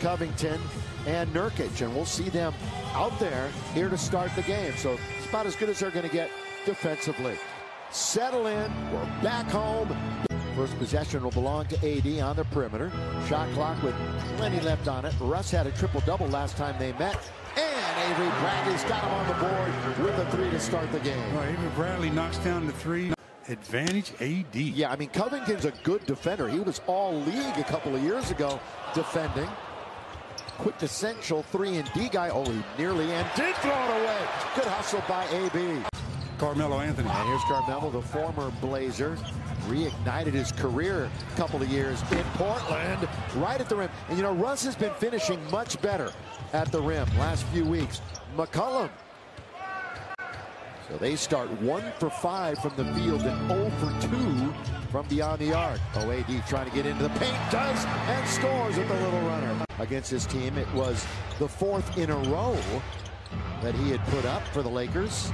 Covington and Nurkic, and we'll see them out there here to start the game. So it's about as good as they're going to get defensively. Settle in. We're back home. First possession will belong to AD on the perimeter. Shot clock with plenty left on it. Russ had a triple-double last time they met. And Avery Bradley's got him on the board with a three to start the game. Well, Avery Bradley knocks down the three. Advantage AD. Yeah, I mean, Covington's a good defender. He was all league a couple of years ago defending. Quick essential three and D guy. Oh, he nearly and did throw it away. Good hustle by AB. Carmelo Anthony. And here's Carmelo, the former Blazer. Reignited his career a couple of years in Portland, right at the rim. And you know, Russ has been finishing much better at the rim last few weeks. McCollum so they start one for five from the field and 0 for 2 from beyond the arc. OAD trying to get into the paint, does, and scores with the little runner. Against his team, it was the fourth in a row that he had put up for the Lakers.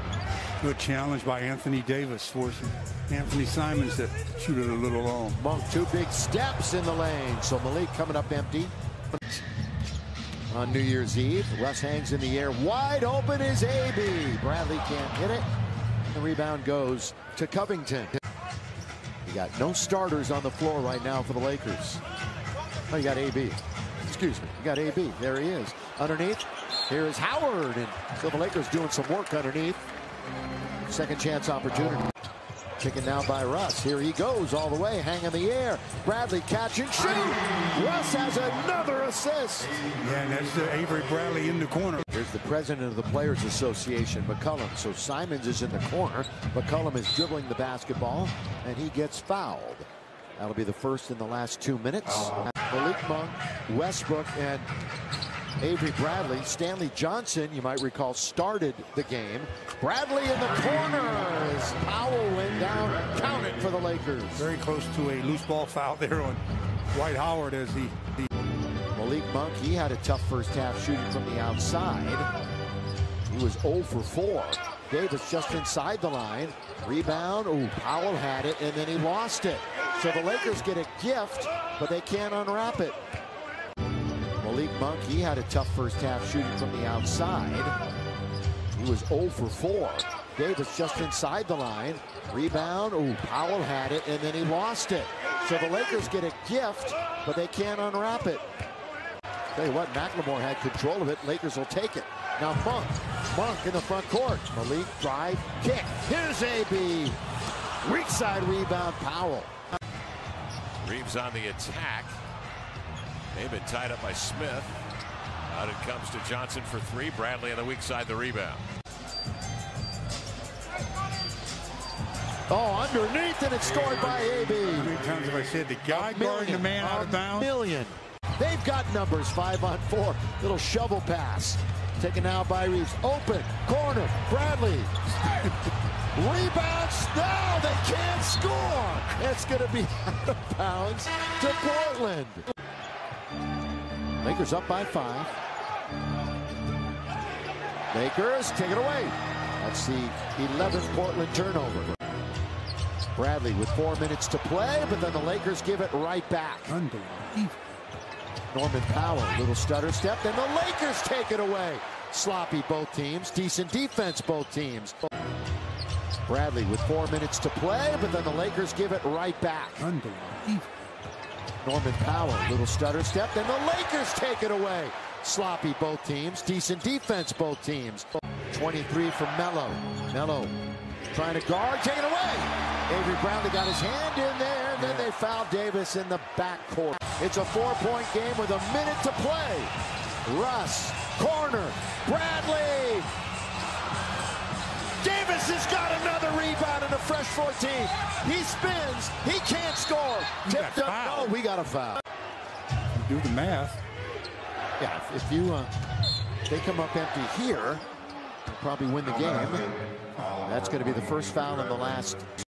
Good challenge by Anthony Davis, forcing Anthony Simons to shoot it a little long. Monk, two big steps in the lane. So Malik coming up empty on New Year's Eve. Russ hangs in the air. Wide open is AB. Bradley can't hit it. The rebound goes to Covington. You got no starters on the floor right now for the Lakers. Oh, you got AB. Excuse me. You got AB. There he is. Underneath, here is Howard. And so the Lakers doing some work underneath. Second chance opportunity. Taken now by Russ. Here he goes all the way, hang in the air. Bradley catch and shoot. Russ has another assist. Yeah, and that's uh, Avery Bradley in the corner. Here's the president of the Players Association, McCollum. So Simons is in the corner. McCollum is dribbling the basketball, and he gets fouled. That'll be the first in the last two minutes. Oh. Malik Monk, Westbrook, and Avery Bradley. Stanley Johnson, you might recall, started the game. Bradley in the corner as Powell went down. Count it for the Lakers. Very close to a loose ball foul there on Dwight Howard as he, he Malik Monk, he had a tough first half shooting from the outside. He was 0 for 4. Davis just inside the line. Rebound. Oh, Powell had it, and then he lost it. So the Lakers get a gift, but they can't unwrap it. Malik Monk, he had a tough first half shooting from the outside. He was 0 for 4. Davis just inside the line. Rebound. Oh, Powell had it, and then he lost it. So the Lakers get a gift, but they can't unwrap it. Tell you what, McLemore had control of it. Lakers will take it. Now Monk. Monk in the front court. Malik drive, kick. Here's AB. Weak side rebound, Powell. Reaves on the attack. They've been tied up by Smith. Out it comes to Johnson for three. Bradley on the weak side, the rebound. Oh, underneath, and it's scored by AB. How many times have I said the guy guarding the man out of bounds? million. They've got numbers, five on four. Little shovel pass. Taken now by Reaves. Open, corner, Bradley. Rebounds, now they can't score. It's going to be out of bounds to Portland. Lakers up by five. Lakers take it away. That's the 11th Portland turnover. Bradley with four minutes to play, but then the Lakers give it right back. Unbelievable. Norman Powell, little stutter step, then the Lakers take it away. Sloppy both teams, decent defense both teams. Bradley with four minutes to play, but then the Lakers give it right back. Unbelievable. Norman Powell, little stutter step, then the Lakers take it away. Sloppy both teams, decent defense both teams. 23 from Melo. Melo trying to guard, take it away. Avery Bradley got his hand in there, and then they foul Davis in the backcourt. It's a four-point game with a minute to play. Russ, corner, Bradley. Davis has got another rebound in the fresh 14. He spins, he can't score. Tipped up, no, we got a foul. Do the math. Yeah, if, if you uh, they come up empty here, probably win the game. That's going to be the first foul in the last